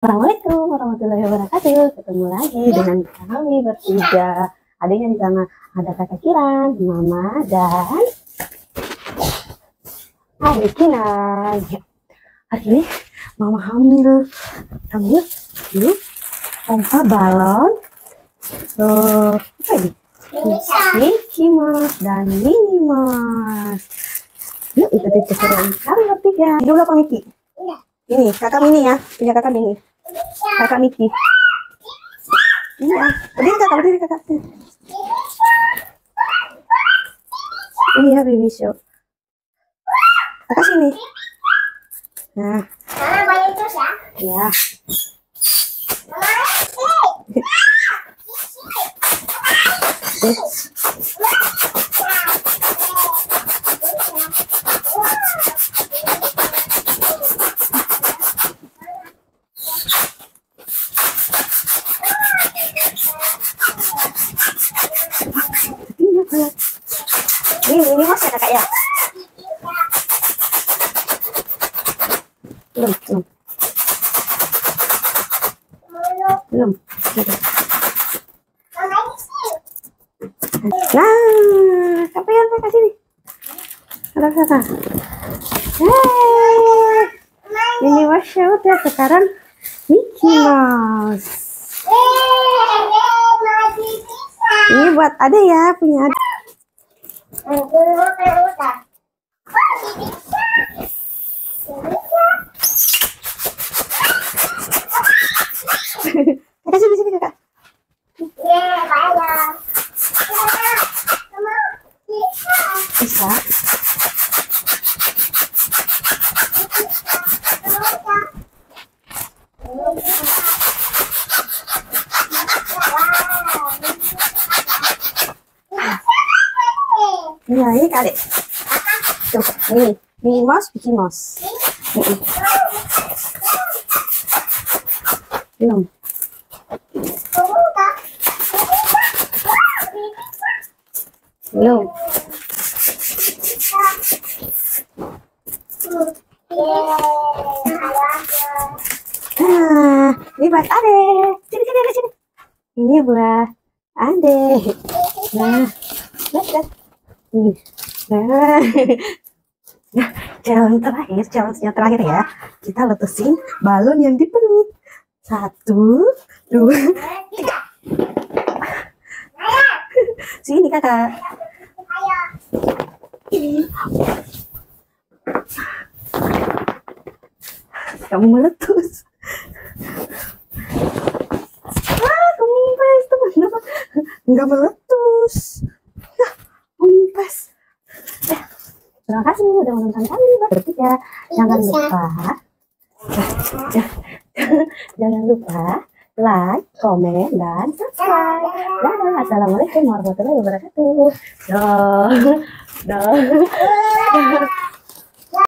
Assalamualaikum warahmatullahi wabarakatuh. Ketemu lagi dengan kami bertiga. Adanya di sana ada kakak Kiran, Mama, dan adik Kinan. Ya. Hari ini Mama hamil. Hamil ini pompa balon. So, apa ini? Mickey Mouse dan Minnie Mouse. Yuk ikuti keseruan kami bertiga. Dulu apa Mickey? Ini kakak Mini ya, punya kakak Mini. Kakak Miki. Iya, berdiri kakak, berdiri kakak. Ini ya baby show. Kakak sini. Nah, Mama banyak terus ya. ya. Mama, Ini apa? Ini, ini mas ya kakak ya? Belum, belum, belum. Nah, sampai yang kakak sini. Ada kakak. Hey, ini masya udah sekarang Mickey Mouse. Ini buat ada ya punya ada. Nanti makan udah. Masih bisa. Bisa. Kakak sini sini kakak. Ya, bayar. Mama, bisa. Bisa. Ini kali. Tuh, ini Mouse, Mouse. Belum. Belum. Ini buat Ade. Sini, sini, sini. Ini buat Ade. Nah, lihat, lihat. Nah. Challenge terakhir, challenge yang terakhir ya. Kita letusin balon yang di perut. Satu, dua, tiga. Sini kakak. Kamu meletus. Ah, kempes teman-teman. Enggak meletus. Terima kasih udah menonton kami bertiga. Jangan lupa, jangan lupa like, komen, dan subscribe. Dadah, assalamualaikum warahmatullahi wabarakatuh. Dah, dah.